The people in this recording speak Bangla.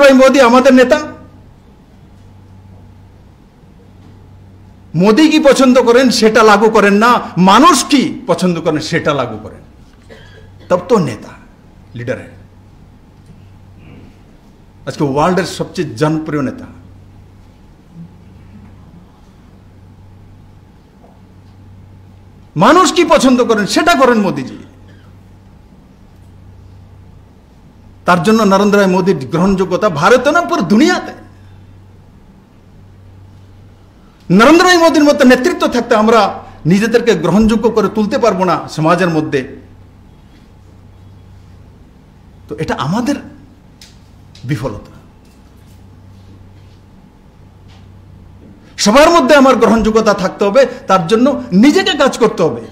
ভাই মোদী আমাদের নেতা? মোদী কি পছন্দ করেন সেটা লাগু করেন না, মানুষ কি পছন্দ করেন সেটা লাগু করেন। তব তো নেতা, লিডার আজকে ওয়ার্ল্ডের সবচেয়ে জনপ্রিয় নেতা। মানুষ কি পছন্দ করেন সেটা করেন মোদিজি। তার জন্য নরেন্দ্র মোদীর গ্রহণযোগ্যতা ভারতে না, পুরো দুনিয়াতে। নরেন্দ্র মোদীর মতো নেতৃত্ব থাকতে আমরা নিজেদেরকে গ্রহণযোগ্য করে তুলতে পারব না সমাজের মধ্যে। তো এটা আমাদের বিফলতা। সবার মধ্যে আমার গ্রহণযোগ্যতা থাকতে হবে, তার জন্য নিজেকে কাজ করতে হবে।